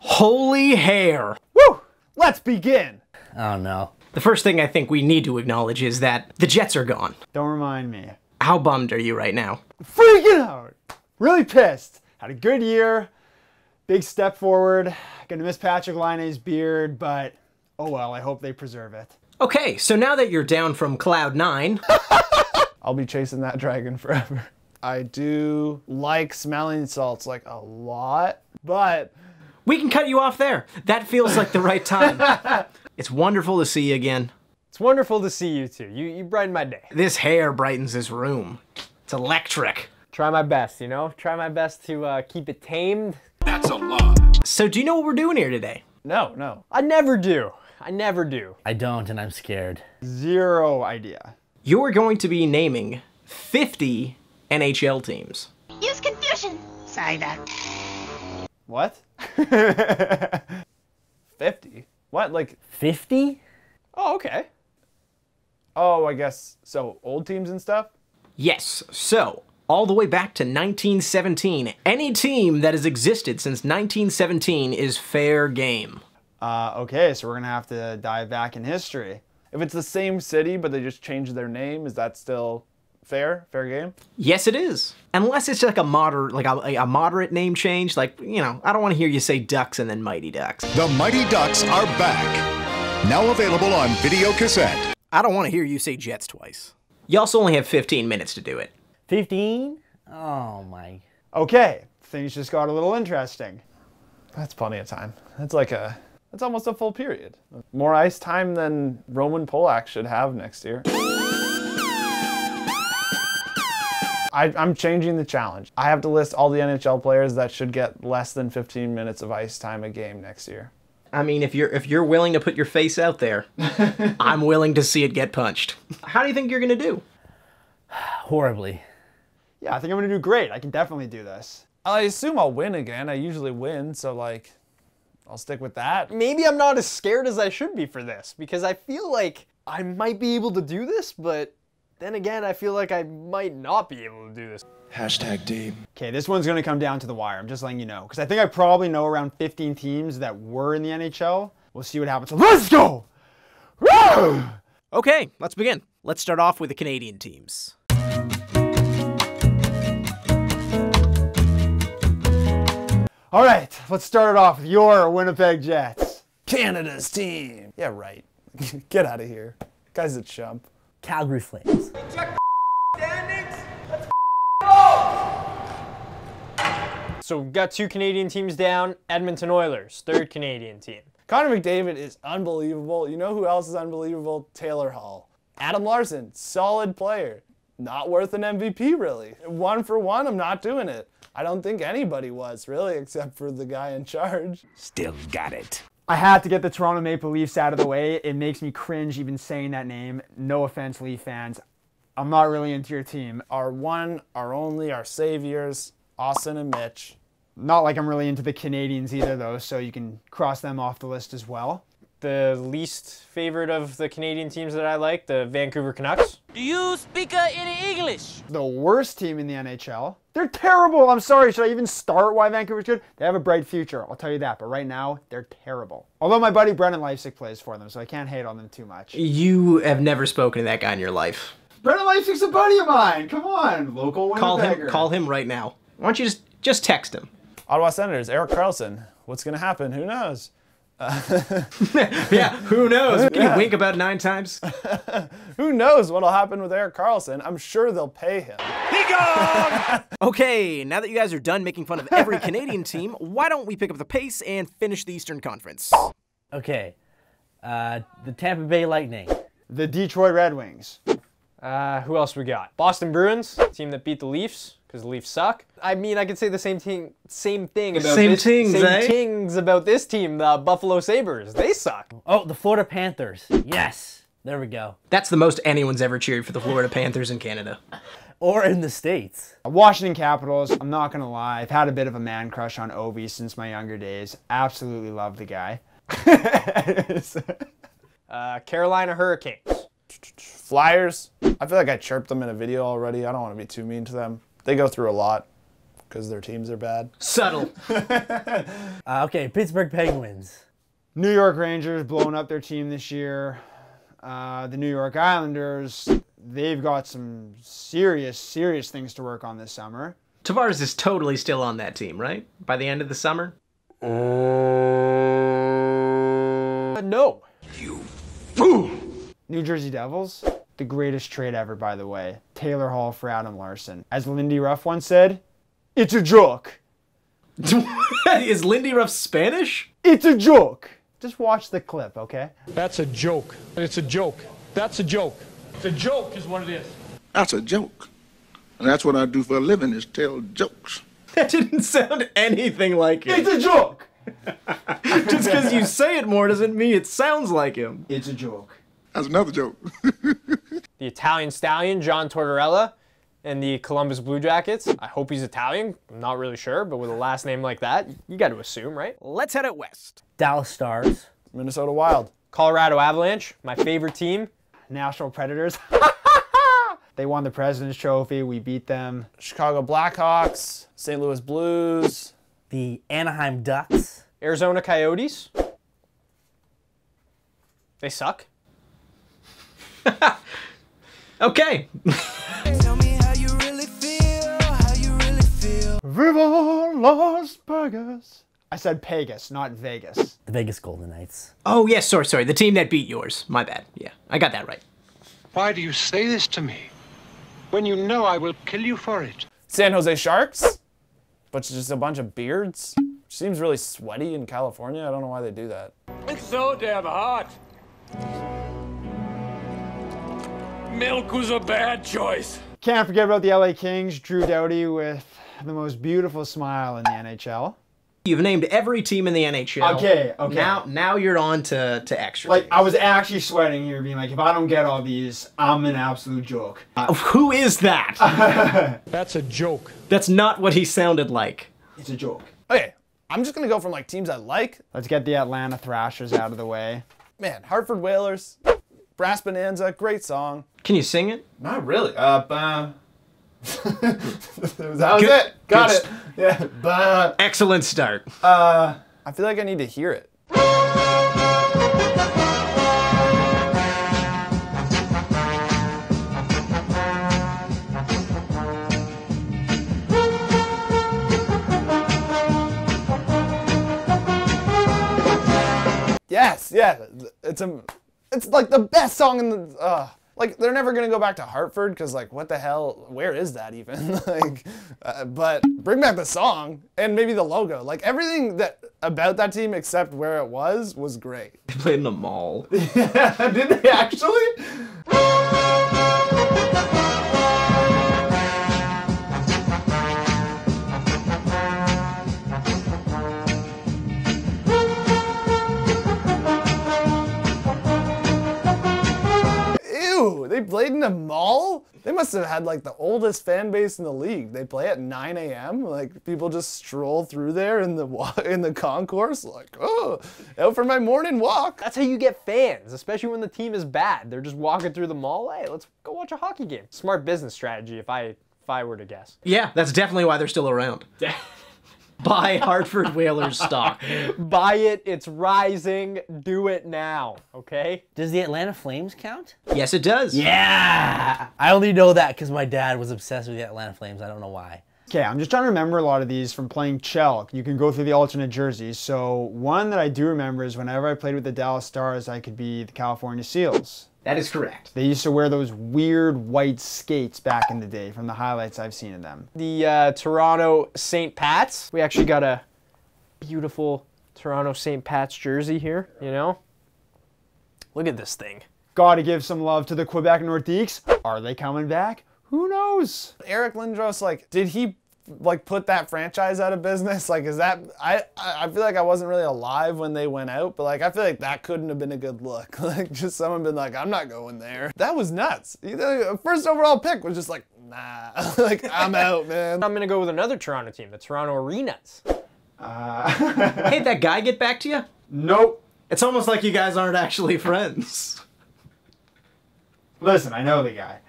Holy hair! Woo! Let's begin. Oh no. The first thing I think we need to acknowledge is that the Jets are gone. Don't remind me. How bummed are you right now? Freaking out. Really pissed. Had a good year. Big step forward. Gonna miss Patrick Laine's beard, but oh well, I hope they preserve it. Okay, so now that you're down from cloud nine, I'll be chasing that dragon forever. I do like smelling salts like a lot, but we can cut you off there. That feels like the right time. it's wonderful to see you again. It's wonderful to see you too. You, you brighten my day. This hair brightens this room. It's electric. Try my best, you know? Try my best to uh, keep it tamed. That's a lie. So do you know what we're doing here today? no, no. I never do. I never do. I don't, and I'm scared. Zero idea. You're going to be naming 50 NHL teams. Use confusion. Sorry, Doc. What? 50? What? Like, 50? oh, okay. Oh, I guess, so old teams and stuff? Yes, so all the way back to 1917, any team that has existed since 1917 is fair game. Uh, okay, so we're gonna have to dive back in history. If it's the same city, but they just changed their name, is that still fair? Fair game? Yes, it is. Unless it's like a moderate, like a, a moderate name change. Like you know, I don't want to hear you say Ducks and then Mighty Ducks. The Mighty Ducks are back. Now available on video cassette. I don't want to hear you say Jets twice. You also only have 15 minutes to do it. 15? Oh my. Okay, things just got a little interesting. That's plenty of time. That's like a, that's almost a full period. More ice time than Roman Polak should have next year. I, I'm changing the challenge. I have to list all the NHL players that should get less than 15 minutes of ice time a game next year. I mean, if you're if you're willing to put your face out there, I'm willing to see it get punched. How do you think you're gonna do? Horribly. Yeah, I think I'm gonna do great. I can definitely do this. I assume I'll win again. I usually win, so like, I'll stick with that. Maybe I'm not as scared as I should be for this because I feel like I might be able to do this, but then again, I feel like I might not be able to do this. Hashtag deep. Okay, this one's gonna come down to the wire. I'm just letting you know. Because I think I probably know around 15 teams that were in the NHL. We'll see what happens. Let's go! Woo! Okay, let's begin. Let's start off with the Canadian teams. All right, let's start it off with your Winnipeg Jets. Canada's team. Yeah, right. Get out of here. Guy's a chump. Calgary Flames. So we've got two Canadian teams down. Edmonton Oilers, third Canadian team. Connor McDavid is unbelievable. You know who else is unbelievable? Taylor Hall. Adam Larsson, solid player. Not worth an MVP, really. One for one, I'm not doing it. I don't think anybody was, really, except for the guy in charge. Still got it. I had to get the Toronto Maple Leafs out of the way. It makes me cringe even saying that name. No offense, Leaf fans. I'm not really into your team. Our one, our only, our saviors, Austin and Mitch. Not like I'm really into the Canadiens either, though, so you can cross them off the list as well. The least favorite of the Canadian teams that I like, the Vancouver Canucks. Do you speak uh, any English? The worst team in the NHL. They're terrible. I'm sorry. Should I even start why Vancouver's good? They have a bright future. I'll tell you that. But right now, they're terrible. Although my buddy Brendan Leipsic plays for them, so I can't hate on them too much. You have never spoken to that guy in your life. Brendan Leipsic's a buddy of mine. Come on, local Call him. Call him right now. Why don't you just just text him? Ottawa Senators, Erik Karlsson. What's going to happen? Who knows? Yeah. Who knows? Can you wink about nine times? Who knows what'll happen with Erik Karlsson? I'm sure they'll pay him. Okay, now that you guys are done making fun of every Canadian team, why don't we pick up the pace and finish the Eastern Conference? Okay. Uh, the Tampa Bay Lightning. The Detroit Red Wings. Uh, who else we got? Boston Bruins, team that beat the Leafs because the Leafs suck. I mean, I could say the same thing, same thing about Same this, things, same eh? things about this team, the Buffalo Sabres. They suck. Oh, the Florida Panthers. Yes. There we go. That's the most anyone's ever cheered for the Florida Panthers in Canada. Or in the States. Washington Capitals, I'm not going to lie, I've had a bit of a man crush on Ovi since my younger days. Absolutely love the guy. Uh, Carolina Hurricanes. Flyers. I feel like I chirped them in a video already. I don't want to be too mean to them. They go through a lot. because their teams are bad. Subtle. Uh, okay, Pittsburgh Penguins. New York Rangers blowing up their team this year. Uh, the New York Islanders, they've got some serious, serious things to work on this summer. Tavares is totally still on that team, right? By the end of the summer? Uh, no. You fool! New Jersey Devils, the greatest trade ever, by the way. Taylor Hall for Adam Larsson. As Lindy Ruff once said, it's a joke. is Lindy Ruff Spanish? It's a joke. Just watch the clip, okay? That's a joke. It's a joke. That's a joke. It's a joke is what it is. That's a joke. And that's what I do for a living is tell jokes. That didn't sound anything like him. It's a joke. Just because you say it more doesn't mean it sounds like him. It's a joke. That's another joke. The Italian stallion, John Tortorella, and the Columbus Blue Jackets. I hope he's Italian. I'm not really sure, but with a last name like that, you got to assume, right? Let's head out west. Dallas Stars. Minnesota Wild. Colorado Avalanche, my favorite team. National Predators. they won the President's Trophy. We beat them. Chicago Blackhawks. St. Louis Blues. The Anaheim Ducks. Arizona Coyotes. They suck. Okay. Viva Las Vegas. I said Pegas, not Vegas. The Vegas Golden Knights. Oh, yes, sorry, sorry. The team that beat yours. My bad. Yeah, I got that right. Why do you say this to me? When you know I will kill you for it. San Jose Sharks. But just a bunch of beards. Seems really sweaty in California. I don't know why they do that. It's so damn hot. Milk was a bad choice. Can't forget about the LA Kings. Drew Doughty with the most beautiful smile in the NHL. You've named every team in the NHL. Okay, okay. Now, now you're on to, to extra. Like, I was actually sweating here, being like, if I don't get all these, I'm an absolute joke. Uh, who is that? That's a joke. That's not what he sounded like. It's a joke. Okay, I'm just gonna go from like teams I like. Let's get the Atlanta Thrashers out of the way. Man, Hartford Whalers, Brass Bonanza, great song. Can you sing it? Not really. Uh, bah. that was Good- it. Got good it. Yeah. Bah. Excellent start. Uh, I feel like I need to hear it. Yes, yeah, it's a, it's like the best song in the. Uh, like they're never gonna go back to Hartford because like what the hell? Where is that even? like, uh, but bring back the song and maybe the logo. Like everything that about that team except where it was was great. They played in the mall. did they actually? they played in a mall? They must have had like the oldest fan base in the league. They play at 9 a.m. Like people just stroll through there in the in the concourse, like, oh, out for my morning walk. That's how you get fans, especially when the team is bad. They're just walking through the mall. Hey, let's go watch a hockey game. Smart business strategy, if I if I were to guess. Yeah, that's definitely why they're still around. Buy Hartford Whalers stock. Buy it. It's rising. Do it now. Okay. Does the Atlanta Flames count? Yes, it does. Yeah. I only know that because my dad was obsessed with the Atlanta Flames. I don't know why. Okay, I'm just trying to remember a lot of these from playing Chell. You can go through the alternate jerseys. So one that I do remember is whenever I played with the Dallas Stars, I could be the California Seals. That is correct. They used to wear those weird white skates back in the day from the highlights I've seen of them. The uh, Toronto St. Pat's. We actually got a beautiful Toronto St. Pat's jersey here. You know. Look at this thing. Gotta give some love to the Quebec Nordiques. Are they coming back? Who knows? Eric Lindros, like, did he like put that franchise out of business? Like, is that I I I feel like I wasn't really alive when they went out, but like I feel like that couldn't have been a good look. Like, just someone been like, I'm not going there. That was nuts. The first overall pick was just like, nah, like I'm out, man. I'm gonna go with another Toronto team, the Toronto Arenas. Uh... hey, that guy get back to you? Nope. It's almost like you guys aren't actually friends. Listen, I know the guy.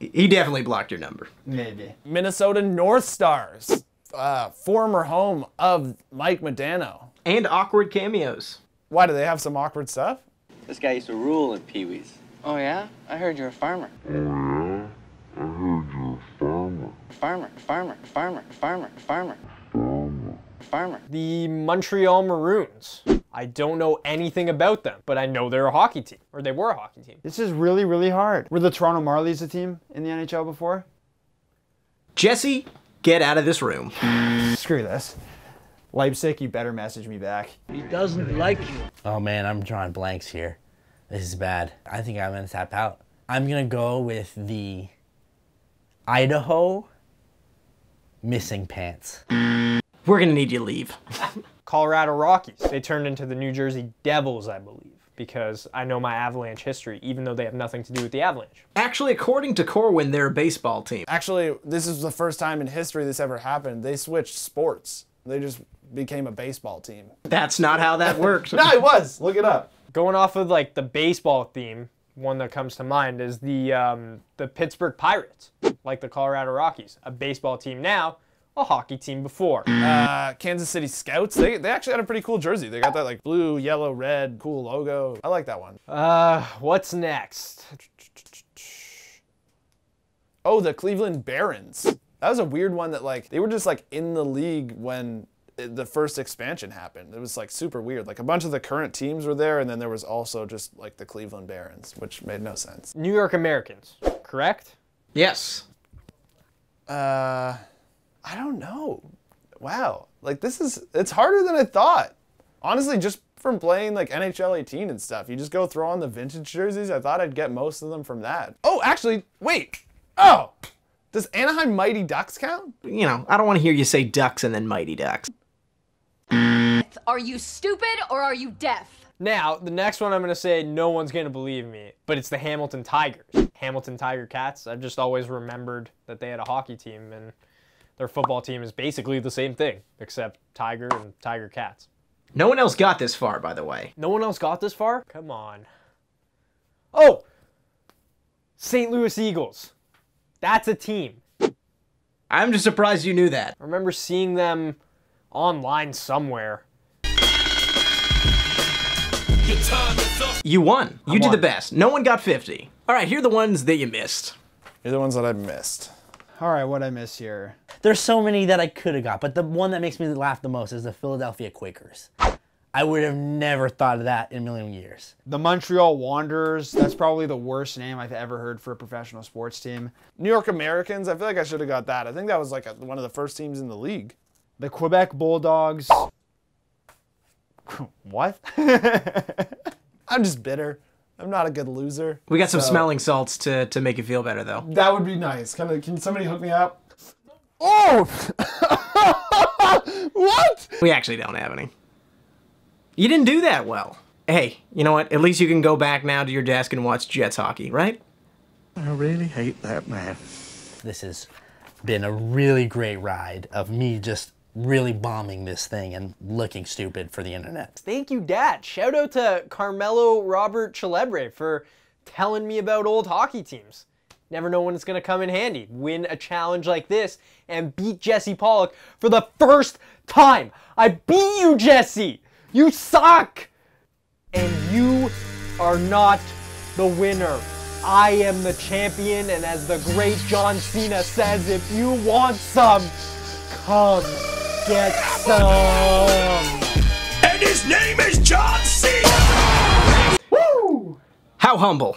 He definitely blocked your number. Maybe. Minnesota North Stars, uh, former home of Mike Modano. And awkward cameos. Why do they have some awkward stuff? This guy used to rule in Pee Wee's. Oh yeah? I heard you're a farmer. Oh yeah? I heard you're a farmer. Farmer, farmer, farmer, farmer, farmer. Farmer. Farmer. The Montreal Maroons. I don't know anything about them, but I know they're a hockey team, or they were a hockey team. This is really, really hard. Were the Toronto Marlies a team in the NHL before? Jesse, get out of this room. Screw this. Leipsic, you better message me back. He doesn't like you. Oh man, I'm drawing blanks here. This is bad. I think I'm gonna tap out. I'm gonna go with the Idaho missing pants. We're gonna need you to leave. Colorado Rockies. They turned into the New Jersey Devils, I believe, because I know my Avalanche history, even though they have nothing to do with the Avalanche. Actually, according to Corwin, they're a baseball team. Actually, this is the first time in history this ever happened. They switched sports. They just became a baseball team. That's not how that worked. no, it was. Look it up. Going off of like the baseball theme, one that comes to mind is the um, the Pittsburgh Pirates, like the Colorado Rockies, a baseball team now, a hockey team before. Uh, Kansas City Scouts. They they actually had a pretty cool jersey. They got that like blue, yellow, red, cool logo. I like that one. Uh, what's next? Oh, the Cleveland Barons. That was a weird one that like they were just like in the league when the first expansion happened. It was like super weird. Like a bunch of the current teams were there, and then there was also just like the Cleveland Barons, which made no sense. New York Americans, correct? Yes. Uh, I don't know. Wow, like this is it's harder than I thought. Honestly, just from playing like NHL 18 and stuff, you just go throw on the vintage jerseys. I thought I'd get most of them from that. Oh, actually, wait. Oh, does Anaheim Mighty Ducks count? You know, I don't want to hear you say Ducks and then Mighty Ducks. Are you stupid or are you deaf? Now, the next one I'm going to say no one's going to believe me, but it's the Hamilton Tigers. Hamilton Tiger Cats. I've just always remembered that they had a hockey team and their football team is basically the same thing, except Tiger and Tiger Cats. No one else got this far, by the way. No one else got this far? Come on. Oh! St. Louis Eagles. That's a team. I'm just surprised you knew that. I remember seeing them online somewhere. You won. You I did won. the best. No one got 50. All right, here are the ones that you missed. You're the ones that I missed. All right, what I miss here? There's so many that I could have got, but the one that makes me laugh the most is the Philadelphia Quakers. I would have never thought of that in a million years. The Montreal Wanderers. That's probably the worst name I've ever heard for a professional sports team. New York Americans. I feel like I should have got that. I think that was like a, one of the first teams in the league. The Quebec Bulldogs. what? I'm just bitter. I'm not a good loser. We got some so- smelling salts to, to make you feel better, though. That would be nice. Can, I- can somebody hook me up? Oh! what? We actually don't have any. You didn't do that well. Hey, you know what? At least you can go back now to your desk and watch Jets hockey, right? I really hate that man. This has been a really great ride of me just really bombing this thing and looking stupid for the internet. Thank you, Dad. Shout out to Carmelo Robert Celebre for telling me about old hockey teams. Never know when it's going to come in handy. Win a challenge like this and beat Jesse Pollock for the first time. I beat you, Jesse. You suck. And you are not the winner. I am the champion, and as the great John Cena says, if you want some, come get some. And his name is John C. How humble.